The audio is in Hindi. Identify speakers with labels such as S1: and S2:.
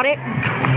S1: about it.